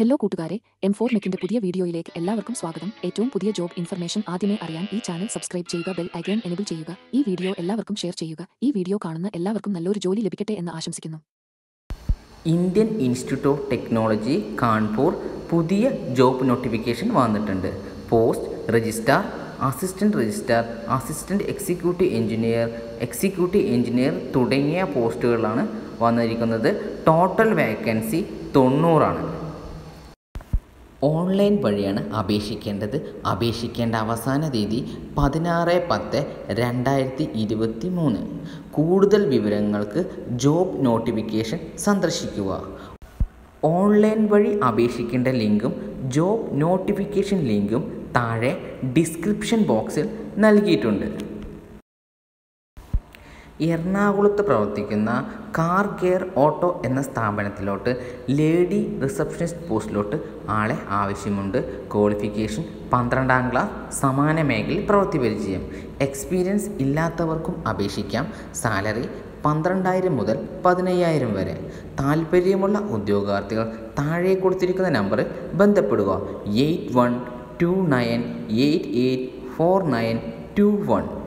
Hello കൂട്ടുകാരെ. M four നെക്കിന്റെ പുതിയ വീഡിയോയിലേക്ക് എല്ലാവർക്കും സ്വാഗതം. ഏറ്റവും പുതിയ ജോബ് ഇൻഫർമേഷൻ ആദ്യമേ അറിയാൻ ഈ ചാനൽ സബ്സ്ക്രൈബ് ചെയ്യുക ബെൽ ഐക്കൺ എനബിൾ ചെയ്യുക. ഈ വീഡിയോ എല്ലാവർക്കും ഷെയർ ചെയ്യുക. ഈ വീഡിയോ കാണുന്ന എല്ലാവർക്കും നല്ലൊരു ജോലി ലഭിക്കട്ടെ എന്ന് ആശംസിക്കുന്നു. Indian Institute of Technology Kanpur പുതിയ ജോബ് നോട്ടിഫിക്കേഷൻ വന്നിട്ടുണ്ട്. Post registrar assistant registrar assistant executive engineer executive engineer തുടങ്ങിയ പോസ്റ്റുകളാണ് വന്നിരിക്കുന്നത്. Total vacancy തൊണ്ണൂറാണ്. ഓൺലൈൻ വഴിയാണ് അപേക്ഷിക്കേണ്ടത്. അപേക്ഷിക്കേണ്ട അവസാന തീയതി പതിനാറ് പത്ത് രണ്ടായിരത്തി ഇരുപത്തി മൂന്ന് കൂടുതൽ വിവരങ്ങൾക്ക് ജോബ് നോട്ടിഫിക്കേഷൻ സന്ദർശിക്കുക. ഓൺലൈൻ വഴി അപേക്ഷിക്കേണ്ട ലിങ്കും ജോബ് നോട്ടിഫിക്കേഷൻ ലിങ്കും താഴെ ഡിസ്ക്രിപ്ഷൻ ബോക്സിൽ നൽകിയിട്ടുണ്ട്. എറണാകുളത്ത് പ്രവർത്തിക്കുന്ന കാർ കെയർ ഓട്ടോ എന്ന സ്ഥാപനത്തിലോട്ട് ലേഡി റിസപ്ഷനിസ്റ്റ് പോസ്റ്റിലോട്ട് ആളെ ആവശ്യമുണ്ട്. ക്വാളിഫിക്കേഷൻ പന്ത്രണ്ടാം ക്ലാസ് സമാന മേഖലയിൽ പ്രവൃത്തി പരിചയം. എക്സ്പീരിയൻസ് ഇല്ലാത്തവർക്കും അപേക്ഷിക്കാം. സാലറി പന്ത്രണ്ടായിരം മുതൽ പതിനയ്യായിരം വരെ. താല്പര്യമുള്ള ഉദ്യോഗാർത്ഥികൾ താഴെ കൊടുത്തിരിക്കുന്ന നമ്പറിൽ ബന്ധപ്പെടുക. Eight one two nine eight eight four nine two one.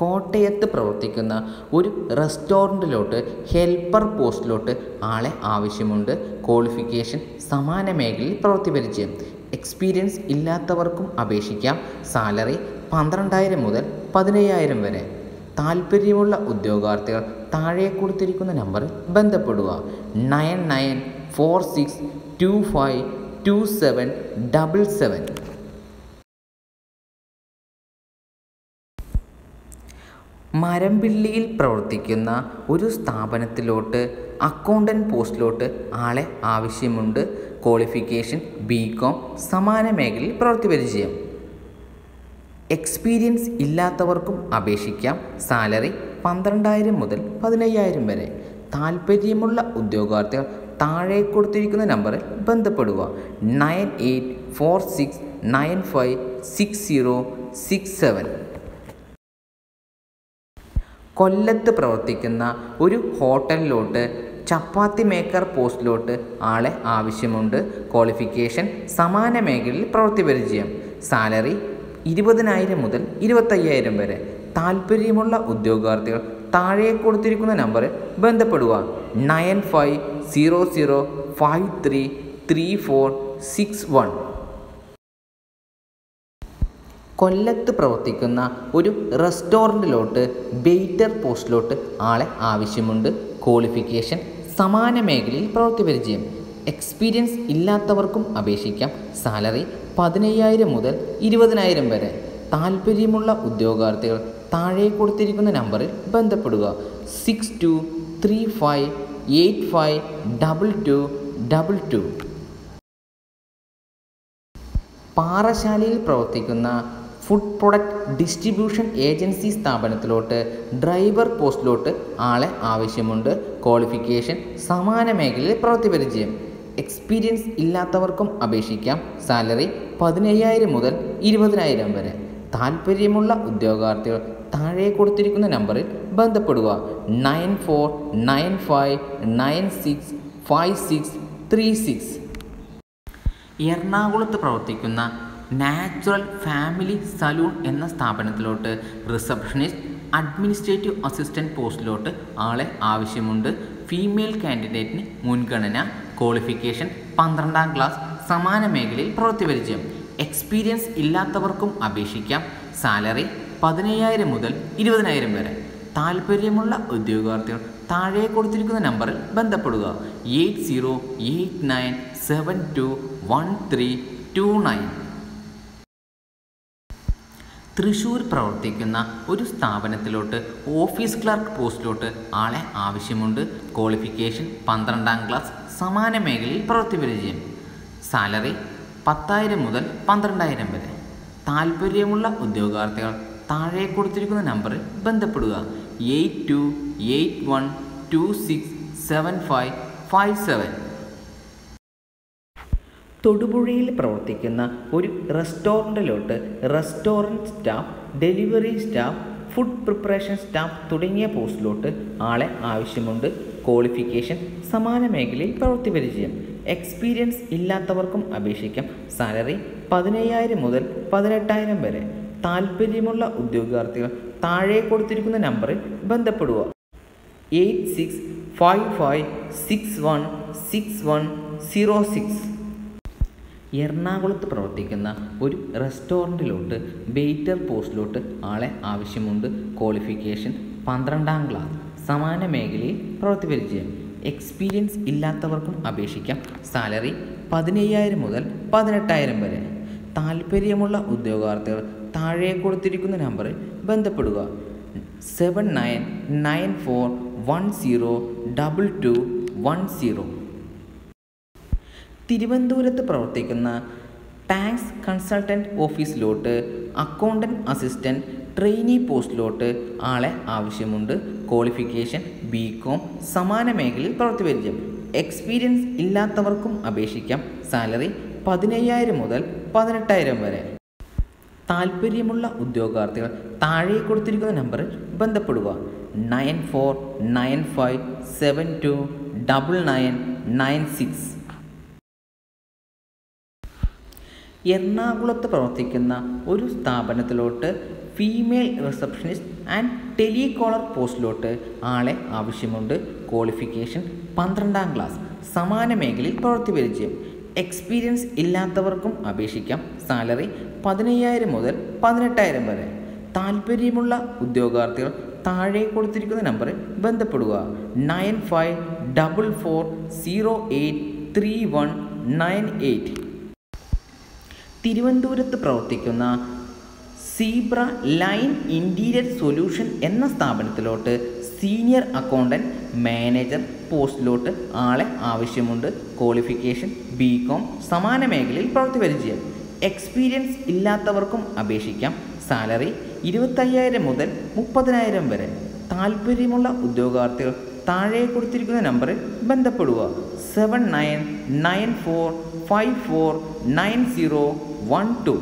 കോട്ടയത്ത് പ്രവർത്തിക്കുന്ന ഒരു റെസ്റ്റോറന്റിലോട്ട് ഹെൽപ്പർ പോസ്റ്റിലോട്ട് ആളെ ആവശ്യമുണ്ട്. ക്വാളിഫിക്കേഷൻ സമാന മേഖലയിൽ പ്രവൃത്തി പരിചയം എക്സ്പീരിയൻസ് ഇല്ലാത്തവർക്കും അപേക്ഷിക്കാം. സാലറി പന്ത്രണ്ടായിരം മുതൽ പതിനയ്യായിരം വരെ. താല്പര്യമുള്ള ഉദ്യോഗാർത്ഥികൾ താഴെ കൊടുത്തിരിക്കുന്ന നമ്പറിൽ ബന്ധപ്പെടുക. Nine nine four six two five two seven double seven. മരംപിള്ളിയിൽ പ്രവർത്തിക്കുന്ന ഒരു സ്ഥാപനത്തിലോട്ട് അക്കൗണ്ടന്റ് പോസ്റ്റിലോട്ട് ആളെ ആവശ്യമുണ്ട്. ക്വാളിഫിക്കേഷൻ ബി കോം സമാന മേഖലയിൽ പ്രവൃത്തി പരിചയം എക്സ്പീരിയൻസ് ഇല്ലാത്തവർക്കും അപേക്ഷിക്കാം. സാലറി പന്ത്രണ്ടായിരം മുതൽ പതിനയ്യായിരം വരെ. താല്പര്യമുള്ള ഉദ്യോഗാർത്ഥികൾ താഴെ കൊടുത്തിരിക്കുന്ന നമ്പറിൽ ബന്ധപ്പെടുക. Nine eight four six nine five six zero six seven. കൊല്ലത്ത് പ്രവർത്തിക്കുന്ന ഒരു ഹോട്ടലിലോട്ട് ചപ്പാത്തി മേക്കർ പോസ്റ്റിലോട്ട് ആളെ ആവശ്യമുണ്ട്. ക്വാളിഫിക്കേഷൻ സമാന മേഖലയിൽ പ്രവൃത്തി പരിചയം. സാലറി ഇരുപതിനായിരം മുതൽ ഇരുപത്തയ്യായിരം വരെ. താല്പര്യമുള്ള ഉദ്യോഗാർത്ഥികൾ താഴെ കൊടുത്തിരിക്കുന്ന നമ്പറിൽ ബന്ധപ്പെടുക. Nine five zero zero five three three four six one. കൊല്ലത്ത് പ്രവർത്തിക്കുന്ന ഒരു റെസ്റ്റോറന്റിലോട്ട് ബെയ്റ്റർ പോസ്റ്റിലോട്ട് ആളെ ആവശ്യമുണ്ട്. ക്വാളിഫിക്കേഷൻ സമാന മേഖലയിൽ പ്രവൃത്തി പരിചയം. എക്സ്പീരിയൻസ് ഇല്ലാത്തവർക്കും അപേക്ഷിക്കാം. സാലറി പതിനയ്യായിരം മുതൽ ഇരുപതിനായിരം വരെ. താല്പര്യമുള്ള ഉദ്യോഗാർത്ഥികൾ താഴെ കൊടുത്തിരിക്കുന്ന നമ്പറിൽ ബന്ധപ്പെടുക. Six two three five eight five double two double two പാറശാലയിൽ പ്രവർത്തിക്കുന്ന ഫുഡ് പ്രൊഡക്റ്റ് ഡിസ്ട്രിബ്യൂഷൻ ഏജൻസി സ്ഥാപനത്തിലോട്ട് ഡ്രൈവർ പോസ്റ്റിലോട്ട് ആളെ ആവശ്യമുണ്ട്. ക്വാളിഫിക്കേഷൻ സമാന മേഖലയിൽ പ്രവൃത്തി പരിചയം എക്സ്പീരിയൻസ് ഇല്ലാത്തവർക്കും അപേക്ഷിക്കാം. സാലറി പതിനയ്യായിരം മുതൽ ഇരുപതിനായിരം വരെ. താല്പര്യമുള്ള ഉദ്യോഗാർത്ഥികൾ താഴെ കൊടുത്തിരിക്കുന്ന നമ്പറിൽ ബന്ധപ്പെടുക. Nine four nine five nine six five six three six. എറണാകുളത്ത് പ്രവർത്തിക്കുന്ന നാച്ചുറൽ ഫാമിലി സലൂൺ എന്ന സ്ഥാപനത്തിലോട്ട് റിസപ്ഷനിസ്റ്റ് അഡ്മിനിസ്ട്രേറ്റീവ് അസിസ്റ്റന്റ് പോസ്റ്റിലോട്ട് ആളെ ആവശ്യമുണ്ട്. ഫീമെയിൽ കാൻഡിഡേറ്റിന് മുൻഗണന ക്വാളിഫിക്കേഷൻ പന്ത്രണ്ടാം ക്ലാസ് സമാന മേഖലയിൽ പ്രവൃത്തി പരിചയം എക്സ്പീരിയൻസ് ഇല്ലാത്തവർക്കും അപേക്ഷിക്കാം. സാലറി പതിനയ്യായിരം മുതൽ ഇരുപതിനായിരം വരെ. താല്പര്യമുള്ള ഉദ്യോഗാർത്ഥികൾ താഴെ കൊടുത്തിരിക്കുന്ന നമ്പറിൽ ബന്ധപ്പെടുക. Eight zero eight nine seven two one three two nine. Thrissur പ്രവർത്തിക്കുന്ന ഒരു സ്ഥാപനത്തിലോട്ട് ഓഫീസ് ക്ലർക്ക് പോസ്റ്റിലോട്ട് ആളെ ആവശ്യമുണ്ട്. ക്വാളിഫിക്കേഷൻ പന്ത്രണ്ടാം ക്ലാസ് സമാന മേഖലയിൽ പ്രവൃത്തി പരിചയം സാലറി പത്തായിരം മുതൽ പന്ത്രണ്ടായിരം വരെ. താല്പര്യമുള്ള ഉദ്യോഗാർത്ഥികൾ താഴെ കൊടുത്തിരിക്കുന്ന നമ്പറിൽ ബന്ധപ്പെടുക. Eight two eight one two six seven five five seven. തൊടുപുഴയിൽ പ്രവർത്തിക്കുന്ന ഒരു റെസ്റ്റോറന്റിലോട്ട് restaurant staff delivery staff food preparation staff തുടങ്ങിയ പോസ്റ്റിലോട്ട് ആളെ ആവശ്യമുണ്ട്. ക്വാളിഫിക്കേഷൻ സമാന മേഖലയിൽ പ്രവൃത്തി പരിചയം. എക്സ്പീരിയൻസ് ഇല്ലാത്തവർക്കും അപേക്ഷിക്കാം. സാലറി പതിനയ്യായിരം മുതൽ പതിനെട്ടായിരം വരെ. താല്പര്യമുള്ള ഉദ്യോഗാർത്ഥികൾ താഴെ കൊടുത്തിരിക്കുന്ന നമ്പറിൽ ബന്ധപ്പെടുക. Eight six five five six one six one zero six. എറണാകുളത്ത് പ്രവർത്തിക്കുന്ന ഒരു റെസ്റ്റോറന്റിലോട്ട് വെയ്റ്റർ പോസ്റ്റിലോട്ട് ആളെ ആവശ്യമുണ്ട്. ക്വാളിഫിക്കേഷൻ പന്ത്രണ്ടാം ക്ലാസ്. സമാന മേഖലയിൽ പ്രവൃത്തി പരിചയം. എക്സ്പീരിയൻസ് ഇല്ലാത്തവർക്കും അപേക്ഷിക്കാം. സാലറി പതിനയ്യായിരം മുതൽ പതിനെട്ടായിരം വരെ. താല്പര്യമുള്ള ഉദ്യോഗാർത്ഥികൾ താഴെ കൊടുത്തിരിക്കുന്ന നമ്പറിൽ ബന്ധപ്പെടുക. Seven nine nine four one zero double two one zero. തിരുവനന്തപുരത്ത് പ്രവർത്തിക്കുന്ന ടാക്സ് കൺസൾട്ടന്റ് ഓഫീസിലോട്ട് അക്കൗണ്ടന്റ് അസിസ്റ്റന്റ് ട്രെയിനി പോസ്റ്റിലോട്ട് ആളെ ആവശ്യമുണ്ട്. ക്വാളിഫിക്കേഷൻ ബി കോം സമാന മേഖലയിൽ പ്രവർത്തി പരിചയം എക്സ്പീരിയൻസ് ഇല്ലാത്തവർക്കും അപേക്ഷിക്കാം. സാലറി പതിനയ്യായിരം മുതൽ പതിനെട്ടായിരം വരെ. താല്പര്യമുള്ള ഉദ്യോഗാർത്ഥികൾ താഴെ കൊടുത്തിരിക്കുന്ന നമ്പറിൽ ബന്ധപ്പെടുക. Nine four nine five seven two double nine nine six. എറണാകുളത്ത് പ്രവർത്തിക്കുന്ന ഒരു സ്ഥാപനത്തിലോട്ട് ഫീമെയിൽ റിസപ്ഷനിസ്റ്റ് ആൻഡ് ടെലികോളർ പോസ്റ്റിലോട്ട് ആളെ ആവശ്യമുണ്ട്. ക്വാളിഫിക്കേഷൻ പന്ത്രണ്ടാം ക്ലാസ് സമാന മേഖലയിൽ പ്രവൃത്തി പരിചയം. എക്സ്പീരിയൻസ് ഇല്ലാത്തവർക്കും അപേക്ഷിക്കാം. സാലറി പതിനയ്യായിരം മുതൽ പതിനെട്ടായിരം വരെ. താല്പര്യമുള്ള ഉദ്യോഗാർത്ഥികൾ താഴെ കൊടുത്തിരിക്കുന്ന നമ്പറിൽ ബന്ധപ്പെടുക. Nine five double four zero eight three one nine eight. തിരുവനന്തപുരത്ത് പ്രവർത്തിക്കുന്ന സീബ്ര ലൈൻ ഇന്റീരിയർ സൊല്യൂഷൻ എന്ന സ്ഥാപനത്തിലോട്ട് സീനിയർ അക്കൗണ്ടന്റ് മാനേജർ പോസ്റ്റിലോട്ട് ആളെ ആവശ്യമുണ്ട്. ക്വാളിഫിക്കേഷൻ ബി കോം സമാന മേഖലയിൽ പ്രവൃത്തി പരിചയം. എക്സ്പീരിയൻസ് ഇല്ലാത്തവർക്കും അപേക്ഷിക്കാം. സാലറി ഇരുപത്തയ്യായിരം മുതൽ മുപ്പതിനായിരം വരെ. താല്പര്യമുള്ള ഉദ്യോഗാർത്ഥികൾ താഴെ കൊടുത്തിരിക്കുന്ന നമ്പറിൽ ബന്ധപ്പെടുക. Seven nine nine four five four nine zero one two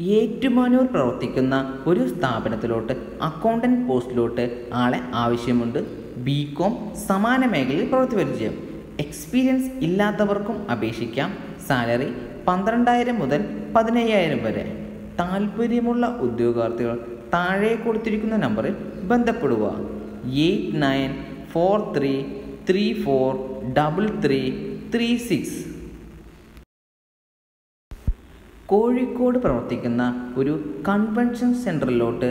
Ettumanoor പ്രവർത്തിക്കുന്ന ഒരു സ്ഥാപനത്തിലോട്ട് അക്കൗണ്ടന്റ് പോസ്റ്റിലോട്ട് ആളെ ആവശ്യമുണ്ട്. ബി കോം സമാന മേഖലയിൽ പ്രവൃത്തി പരിചയം. എക്സ്പീരിയൻസ് ഇല്ലാത്തവർക്കും അപേക്ഷിക്കാം. സാലറി പന്ത്രണ്ടായിരം മുതൽ പതിനയ്യായിരം വരെ. താല്പര്യമുള്ള ഉദ്യോഗാർത്ഥികൾ താഴെ കൊടുത്തിരിക്കുന്ന നമ്പറിൽ ബന്ധപ്പെടുക. Eight nine four three three four double three three six Kozhikode പ്രവർത്തിക്കുന്ന ഒരു കൺവെൻഷൻ സെന്ററിലോട്ട്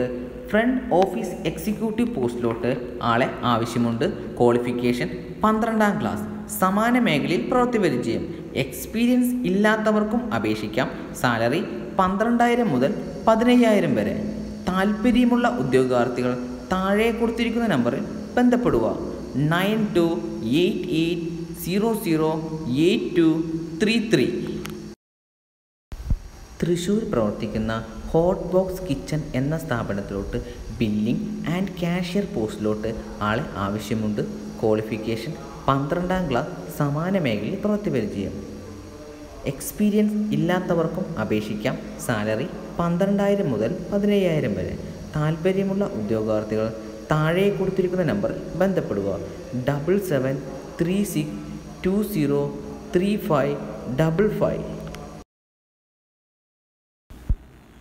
ഫ്രണ്ട് ഓഫീസ് എക്സിക്യൂട്ടീവ് പോസ്റ്റിലോട്ട് ആളെ ആവശ്യമുണ്ട്. ക്വാളിഫിക്കേഷൻ പന്ത്രണ്ടാം ക്ലാസ് സമാന മേഖലയിൽ പ്രവൃത്തി പരിചയം. എക്സ്പീരിയൻസ് ഇല്ലാത്തവർക്കും അപേക്ഷിക്കാം. സാലറി പന്ത്രണ്ടായിരം മുതൽ പതിനയ്യായിരം വരെ. താല്പര്യമുള്ള ഉദ്യോഗാർത്ഥികൾ താഴെ കൊടുത്തിരിക്കുന്ന നമ്പറിൽ ബന്ധപ്പെടുക. Nine two eight eight zero zero eight two three three Thrissur പ്രവർത്തിക്കുന്ന ഹോട്ട് ബോക്സ് കിച്ചൺ എന്ന സ്ഥാപനത്തിലോട്ട് ബില്ലിംഗ് ആൻഡ് കാഷ്യർ പോസ്റ്റിലോട്ട് ആളെ ആവശ്യമുണ്ട്. ക്വാളിഫിക്കേഷൻ പന്ത്രണ്ടാം ക്ലാസ് സമാന മേഖലയിൽ പ്രവൃത്തി പരിചയം എക്സ്പീരിയൻസ് ഇല്ലാത്തവർക്കും അപേക്ഷിക്കാം. സാലറി പന്ത്രണ്ടായിരം മുതൽ പതിനയ്യായിരം വരെ. താല്പര്യമുള്ള ഉദ്യോഗാർത്ഥികൾ താഴെ കൊടുത്തിരിക്കുന്ന നമ്പറിൽ ബന്ധപ്പെടുക. Double seven three six two zero three five double five.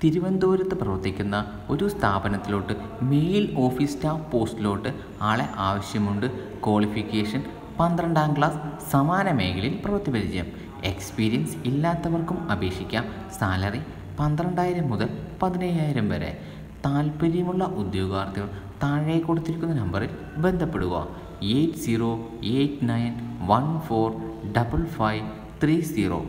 തിരുവനന്തപുരത്ത് പ്രവർത്തിക്കുന്ന ഒരു സ്ഥാപനത്തിലോട്ട് മെയിൽ ഓഫീസ് സ്റ്റാഫ് പോസ്റ്റിലോട്ട് ആളെ ആവശ്യമുണ്ട്. ക്വാളിഫിക്കേഷൻ പന്ത്രണ്ടാം ക്ലാസ് സമാന മേഖലയിൽ പ്രവൃത്തി പരിചയം എക്സ്പീരിയൻസ് ഇല്ലാത്തവർക്കും അപേക്ഷിക്കാം. സാലറി പന്ത്രണ്ടായിരം മുതൽ പതിനയ്യായിരം വരെ. താല്പര്യമുള്ള ഉദ്യോഗാർത്ഥികൾ താഴെ കൊടുത്തിരിക്കുന്ന നമ്പറിൽ ബന്ധപ്പെടുക. Eight zero eight nine one four double five three zero.